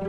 咦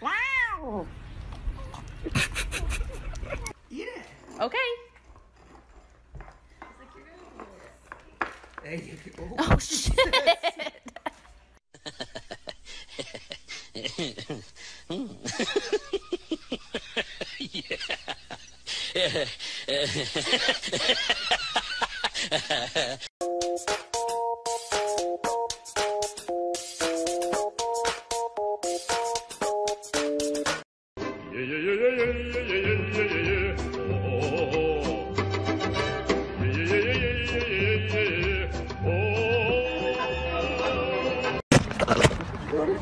wow. Eat it. Okay. Oh, oh shit. yeah.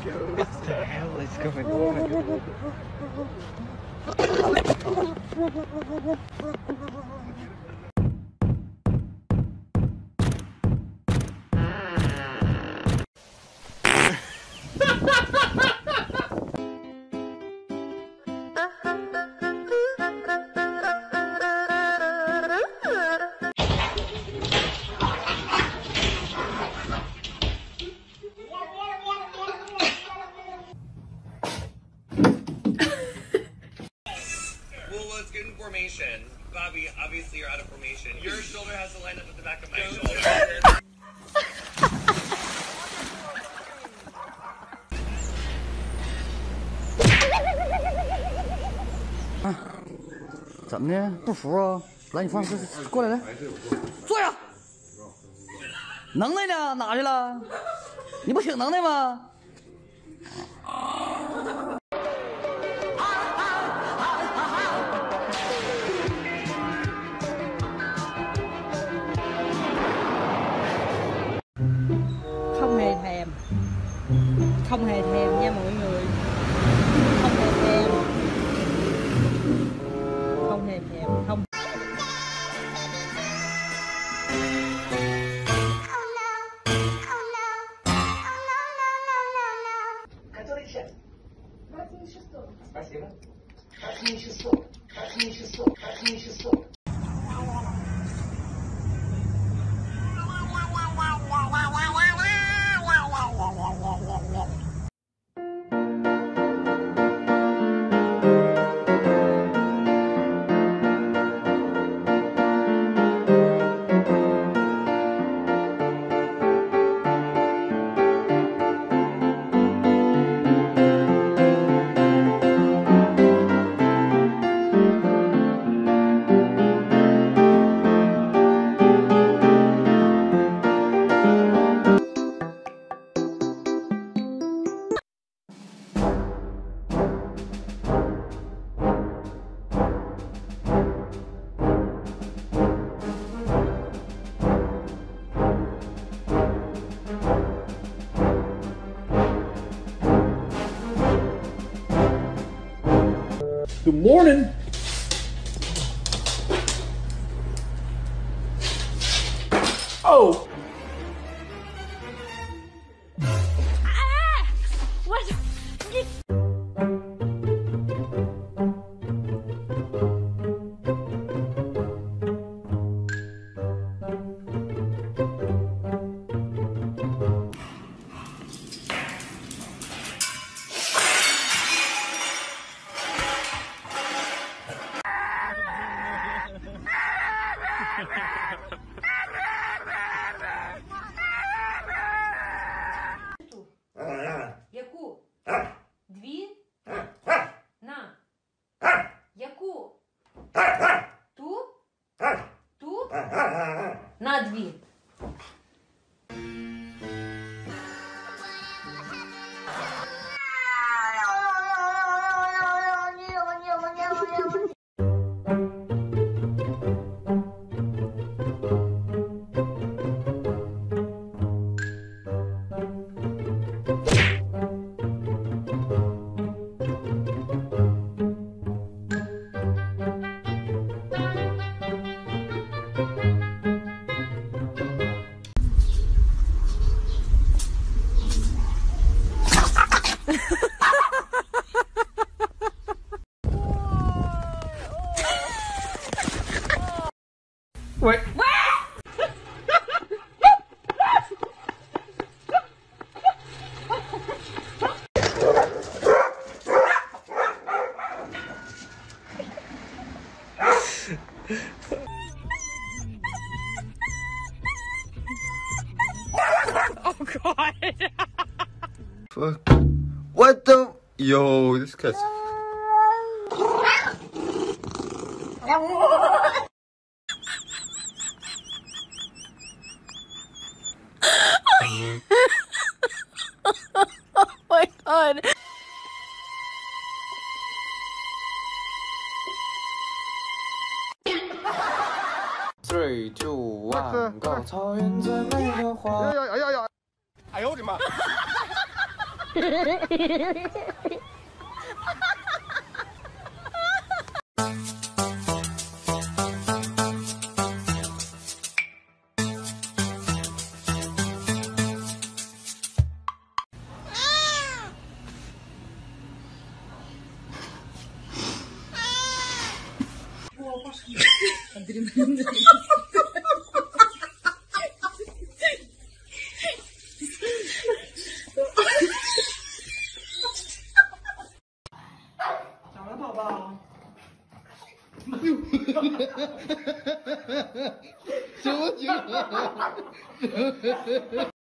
What the hell is going on? Well, let's get in formation. Bobby, obviously you're out of formation. Your shoulder has to line up with the back of my shoulder. Oh 怎么的？不服啊？来，你放这过来来，坐下。能耐呢？哪去了？你不挺能耐吗 thì không Good morning. Fuck. What the? Yo, this guy's. Three, two, one, go！草原最美的花。呀呀呀呀！哎呦我的妈讲了宝宝，哎呦，哈哈哈！哈哈哈！哈哈哈！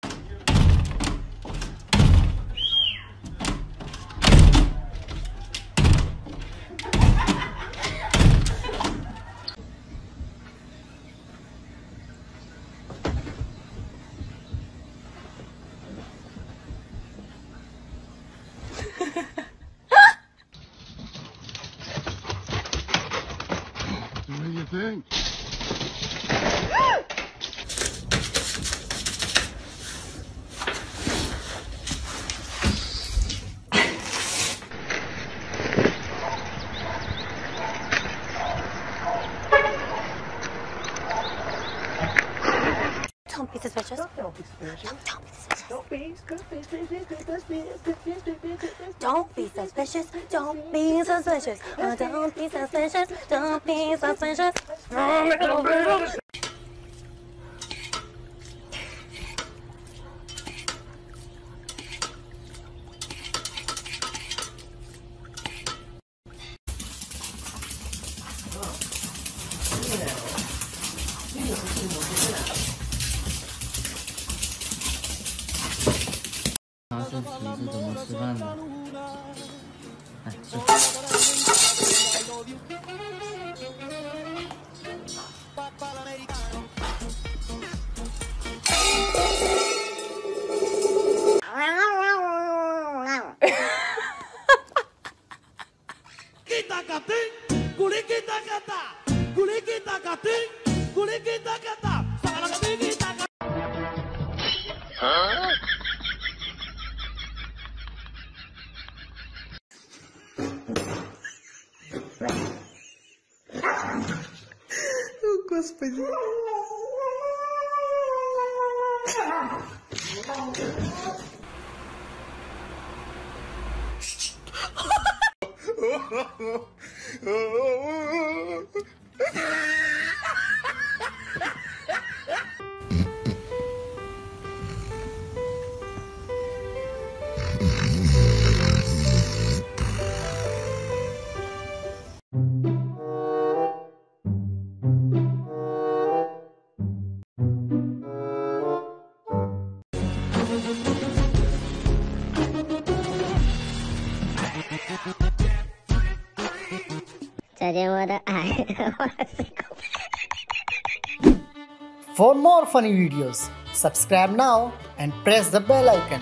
Do you think? suspicious. Don't be suspicious. Don't be suspicious. Don't be suspicious. Don't be suspicious. Oh, don't be suspicious. Don't be suspicious. com as. Mm-hmm. For more funny videos, subscribe now and press the bell icon.